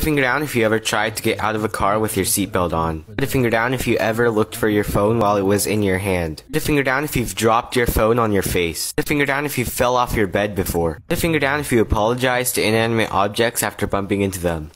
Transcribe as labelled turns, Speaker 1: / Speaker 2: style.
Speaker 1: Finger down if you ever tried to get out of a car with your seatbelt on. Put a finger down if you ever looked for your phone while it was in your hand. Put a finger down if you've dropped your phone on your face. Put a finger down if you fell off your bed before. Put a finger down if you apologize to inanimate objects after bumping into them.